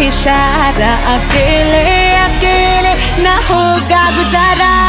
ishara akele akele na hoga guzara